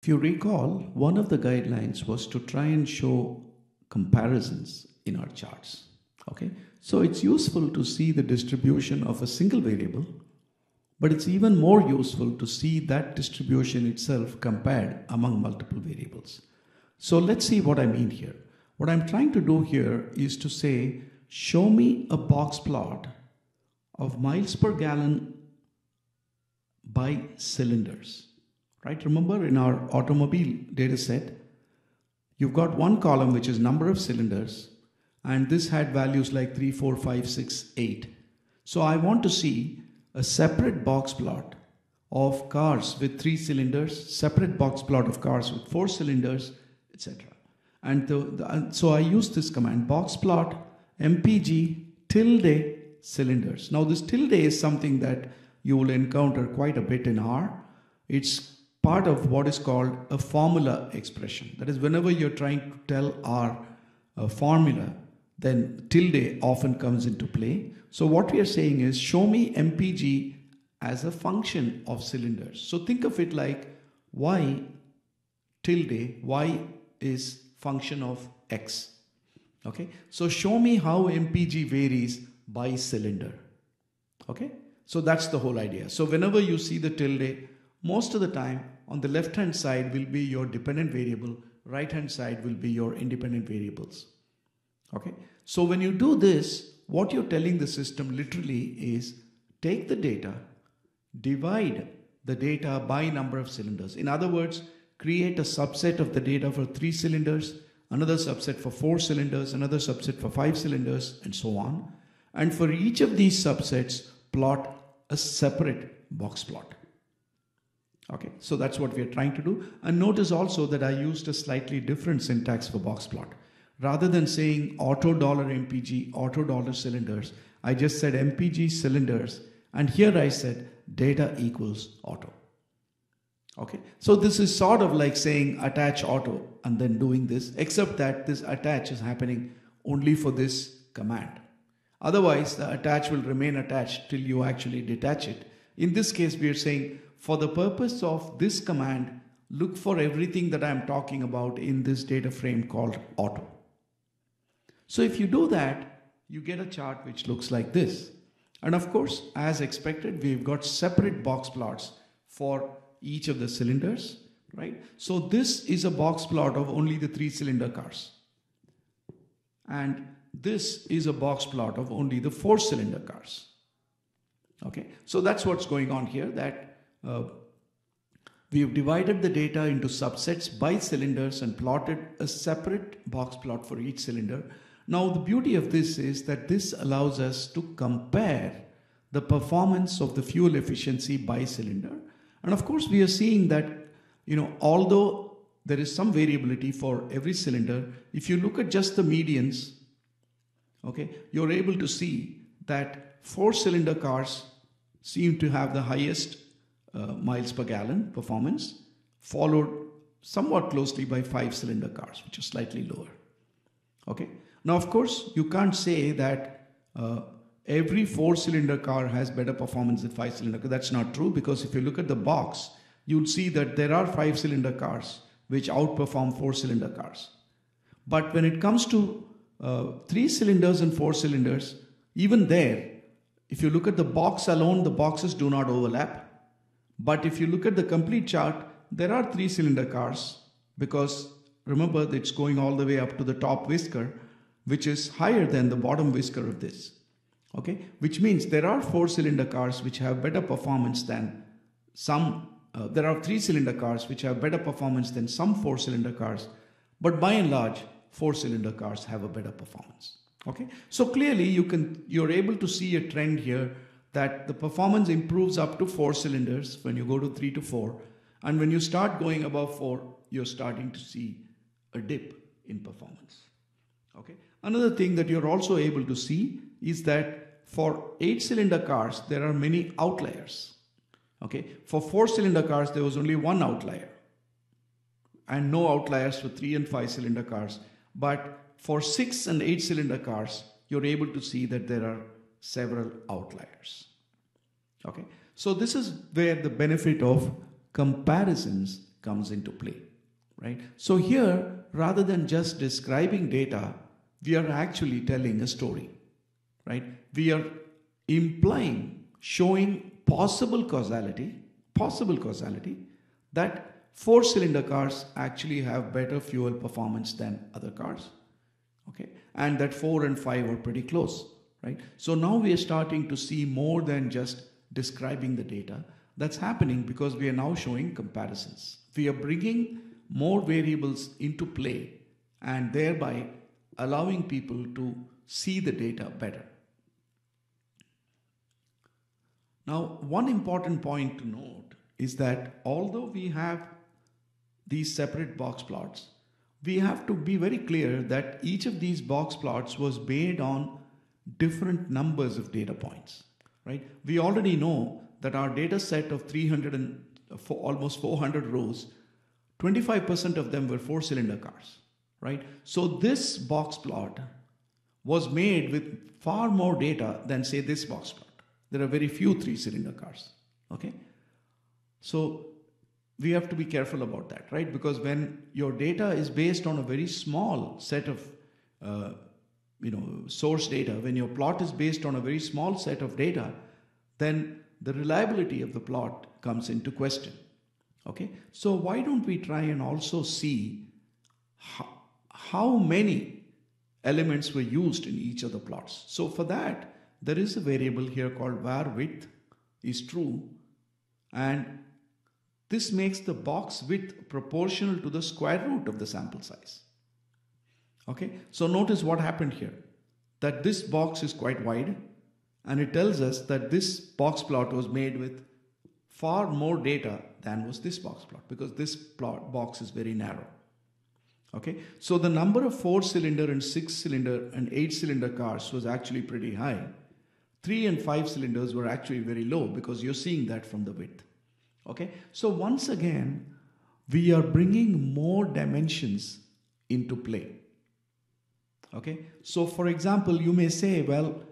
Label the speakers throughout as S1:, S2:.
S1: If you recall, one of the guidelines was to try and show comparisons in our charts. Okay, so it's useful to see the distribution of a single variable, but it's even more useful to see that distribution itself compared among multiple variables. So let's see what I mean here. What I'm trying to do here is to say, show me a box plot of miles per gallon by cylinders. Right? Remember in our automobile data set, you've got one column which is number of cylinders, and this had values like 3, 4, 5, 6, 8. So I want to see a separate box plot of cars with three cylinders, separate box plot of cars with four cylinders, etc. And, the, the, so I use this command box plot mpg tilde cylinders. Now this tilde is something that you will encounter quite a bit in R. It's part of what is called a formula expression. That is, whenever you're trying to tell R a formula, then tilde often comes into play. So what we are saying is show me mpg as a function of cylinders. So think of it like y tilde, y is function of x. Okay, so show me how mpg varies by cylinder. Okay, so that's the whole idea. So whenever you see the tilde, most of the time on the left hand side will be your dependent variable, right hand side will be your independent variables. Okay, so when you do this, what you're telling the system literally is take the data, divide the data by number of cylinders. In other words, create a subset of the data for three cylinders, another subset for four cylinders, another subset for five cylinders, and so on. And for each of these subsets, plot a separate box plot. Okay, so that's what we are trying to do. And notice also that I used a slightly different syntax for box plot. Rather than saying auto dollar MPG, auto dollar cylinders, I just said MPG cylinders. And here I said data equals auto. Okay, so this is sort of like saying attach auto and then doing this, except that this attach is happening only for this command. Otherwise, the attach will remain attached till you actually detach it. In this case, we are saying for the purpose of this command, look for everything that I'm talking about in this data frame called auto. So if you do that, you get a chart which looks like this. And of course, as expected, we've got separate box plots for each of the cylinders, right? So this is a box plot of only the three cylinder cars. And this is a box plot of only the four cylinder cars. Okay, so that's what's going on here that uh, we've divided the data into subsets by cylinders and plotted a separate box plot for each cylinder. Now the beauty of this is that this allows us to compare the performance of the fuel efficiency by cylinder. And of course we are seeing that, you know, although there is some variability for every cylinder, if you look at just the medians, okay, you're able to see that four cylinder cars seem to have the highest uh, miles per gallon performance, followed somewhat closely by five cylinder cars, which are slightly lower. Okay. Now, of course, you can't say that uh, every four cylinder car has better performance than five cylinder. That's not true because if you look at the box, you'll see that there are five cylinder cars which outperform four cylinder cars. But when it comes to uh, three cylinders and four cylinders, even there, if you look at the box alone, the boxes do not overlap. But if you look at the complete chart, there are three cylinder cars because remember it's going all the way up to the top whisker, which is higher than the bottom whisker of this. Okay, which means there are four cylinder cars which have better performance than some. Uh, there are three cylinder cars which have better performance than some four cylinder cars, but by and large, four cylinder cars have a better performance. Okay, so clearly you can you're able to see a trend here that the performance improves up to four cylinders when you go to three to four, and when you start going above four, you're starting to see a dip in performance. Okay, another thing that you're also able to see is that for eight cylinder cars there are many outliers. Okay, for four cylinder cars there was only one outlier, and no outliers for three and five cylinder cars. But for six and eight cylinder cars, you're able to see that there are several outliers. Okay, so this is where the benefit of comparisons comes into play, right? So here, rather than just describing data, we are actually telling a story, right? We are implying, showing possible causality, possible causality that four cylinder cars actually have better fuel performance than other cars, okay? And that four and five are pretty close, right? So now we are starting to see more than just describing the data. That's happening because we are now showing comparisons. We are bringing more variables into play and thereby allowing people to see the data better. Now, one important point to note is that although we have these separate box plots, we have to be very clear that each of these box plots was based on different numbers of data points, right? We already know that our data set of 300 and almost 400 rows, 25% of them were four cylinder cars, right? So this box plot was made with far more data than say this box plot. There are very few three cylinder cars, okay? So we have to be careful about that, right? Because when your data is based on a very small set of, uh, you know, source data, when your plot is based on a very small set of data, then the reliability of the plot comes into question. Okay, so why don't we try and also see how, how many elements were used in each of the plots? So for that, there is a variable here called var width is true, and this makes the box width proportional to the square root of the sample size. Okay, so notice what happened here. That this box is quite wide and it tells us that this box plot was made with far more data than was this box plot because this plot box is very narrow. Okay, so the number of four cylinder and six cylinder and eight cylinder cars was actually pretty high. Three and five cylinders were actually very low because you're seeing that from the width. Okay, so once again, we are bringing more dimensions into play. Okay, so for example, you may say, well,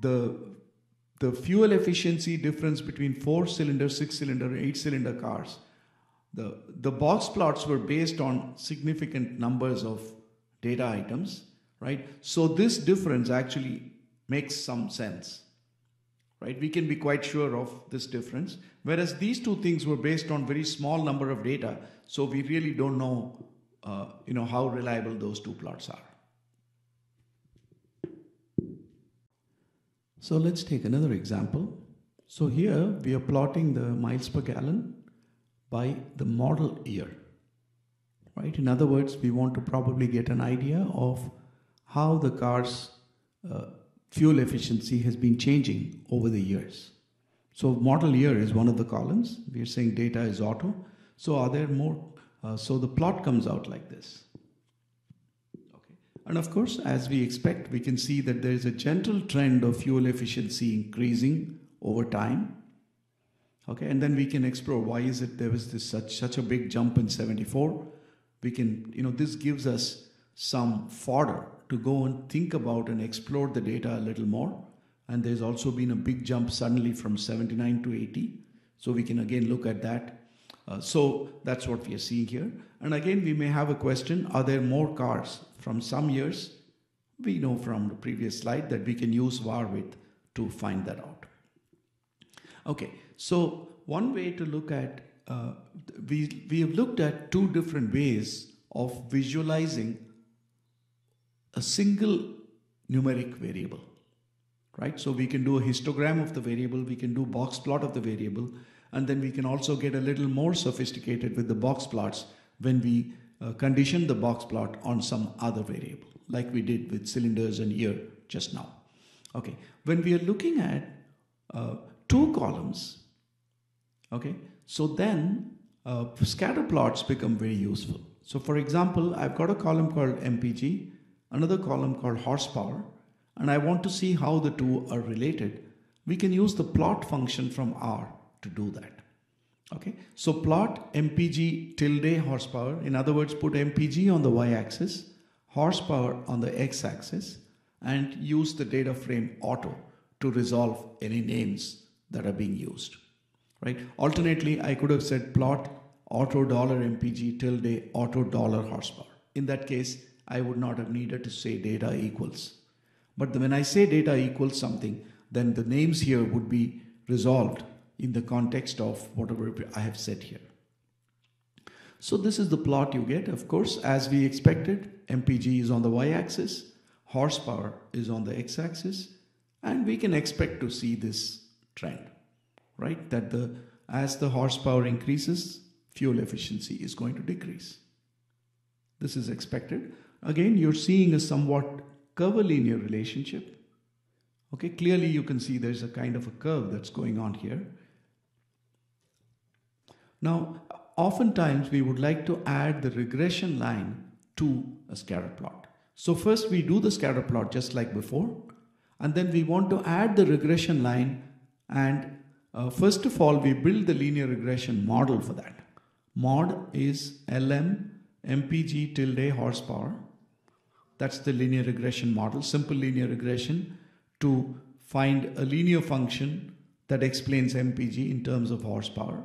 S1: the the fuel efficiency difference between four cylinder, six cylinder, eight cylinder cars, the, the box plots were based on significant numbers of data items, right? So this difference actually makes some sense, right? We can be quite sure of this difference. Whereas these two things were based on very small number of data, so we really don't know, uh, you know, how reliable those two plots are. So let's take another example. So here we are plotting the miles per gallon by the model year, right? In other words, we want to probably get an idea of how the car's uh, fuel efficiency has been changing over the years. So model year is one of the columns. We are saying data is auto. So are there more? Uh, so the plot comes out like this. And of course, as we expect, we can see that there is a gentle trend of fuel efficiency increasing over time. Okay, and then we can explore why is it there was this such such a big jump in 74. We can, you know, this gives us some fodder to go and think about and explore the data a little more. And there's also been a big jump suddenly from 79 to 80. So we can again look at that. Uh, so that's what we are seeing here. And again, we may have a question Are there more cars from some years? We know from the previous slide that we can use var width to find that out. Okay, so one way to look at, uh, we, we have looked at two different ways of visualizing a single numeric variable, right? So we can do a histogram of the variable, we can do box plot of the variable, and then we can also get a little more sophisticated with the box plots when we uh, condition the box plot on some other variable, like we did with cylinders and year just now. Okay, when we are looking at uh, two columns, okay, so then uh, scatter plots become very useful. So for example, I've got a column called MPG, another column called horsepower, and I want to see how the two are related. We can use the plot function from R to do that. Okay, so plot MPG tilde horsepower. In other words, put MPG on the y-axis, horsepower on the x-axis, and use the data frame auto to resolve any names that are being used. Right? Alternately, I could have said plot auto dollar mpg tilde auto dollar horsepower. In that case, I would not have needed to say data equals. But when I say data equals something, then the names here would be resolved in the context of whatever I have said here. So this is the plot you get. Of course, as we expected, MPG is on the y-axis, horsepower is on the x-axis, and we can expect to see this trend, right? That the as the horsepower increases, fuel efficiency is going to decrease. This is expected. Again, you're seeing a somewhat curvilinear relationship. Okay, clearly you can see there's a kind of a curve that's going on here. Now, oftentimes we would like to add the regression line to a scatter plot. So first we do the scatter plot just like before, and then we want to add the regression line and uh, first of all, we build the linear regression model for that. Mod is LM MPG tilde horsepower. That's the linear regression model, simple linear regression to find a linear function that explains MPG in terms of horsepower.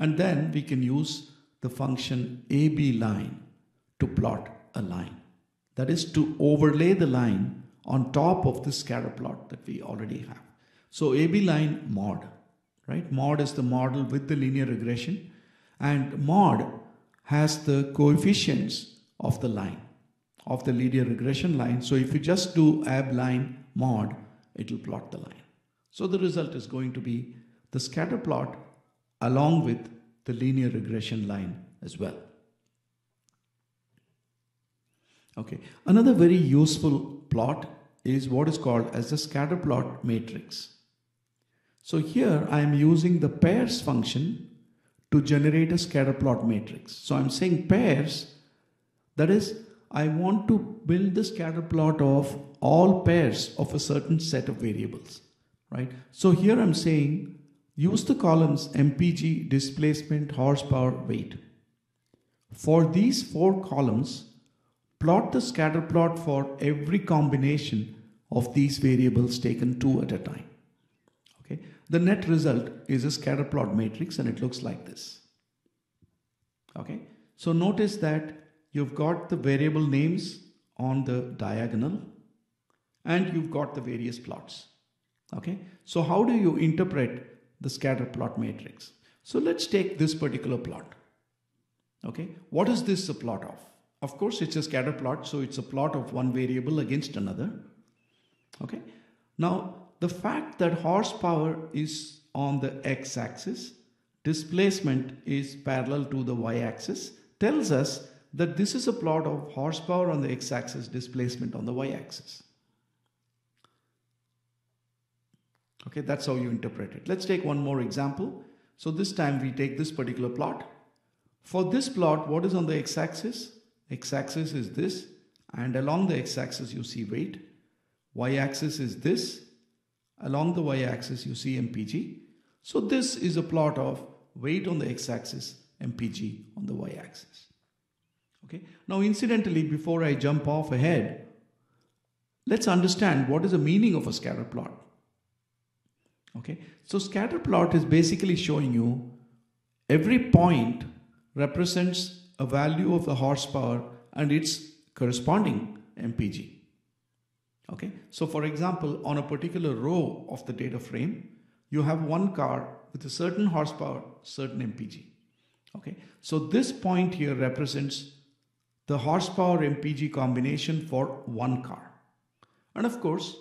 S1: And then we can use the function AB line to plot a line. That is to overlay the line on top of the scatter plot that we already have. So AB line mod, right? Mod is the model with the linear regression and mod has the coefficients of the line, of the linear regression line. So if you just do ab line mod, it will plot the line. So the result is going to be the scatter plot along with the linear regression line as well. Okay, another very useful plot is what is called as the scatter plot matrix. So here I am using the pairs function to generate a scatter plot matrix. So I'm saying pairs, that is, I want to build the scatter plot of all pairs of a certain set of variables, right? So here I'm saying use the columns MPG, displacement, horsepower, weight. For these four columns, plot the scatter plot for every combination of these variables taken two at a time. Okay, the net result is a scatter plot matrix and it looks like this. Okay, so notice that you've got the variable names on the diagonal and you've got the various plots. Okay, so how do you interpret the scatter plot matrix? So let's take this particular plot. Okay, what is this a plot of? Of course, it's a scatter plot, so it's a plot of one variable against another. Okay, now the fact that horsepower is on the x-axis, displacement is parallel to the y-axis, tells us that this is a plot of horsepower on the x-axis, displacement on the y-axis. Okay, that's how you interpret it. Let's take one more example. So this time we take this particular plot. For this plot, what is on the x-axis? X-axis is this, and along the x-axis you see weight. Y-axis is this, Along the y-axis, you see MPG. So this is a plot of weight on the x-axis, MPG on the y-axis. Okay. Now, incidentally, before I jump off ahead, let's understand what is the meaning of a scatter plot. Okay. So scatter plot is basically showing you every point represents a value of the horsepower and its corresponding MPG. Okay, so for example, on a particular row of the data frame, you have one car with a certain horsepower, certain MPG. Okay, so this point here represents the horsepower MPG combination for one car. And of course,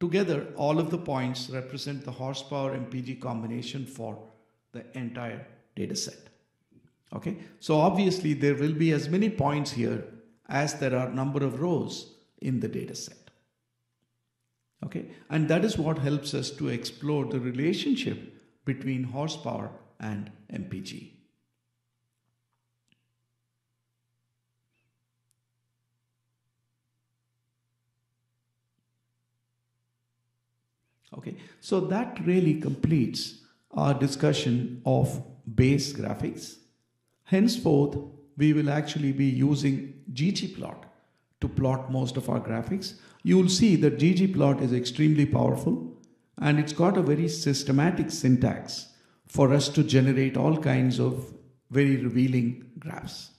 S1: together, all of the points represent the horsepower MPG combination for the entire data set. Okay, so obviously there will be as many points here as there are number of rows in the data set. Okay, and that is what helps us to explore the relationship between horsepower and MPG. Okay, so that really completes our discussion of base graphics. Henceforth, we will actually be using ggplot to plot most of our graphics you will see that ggplot is extremely powerful and it's got a very systematic syntax for us to generate all kinds of very revealing graphs.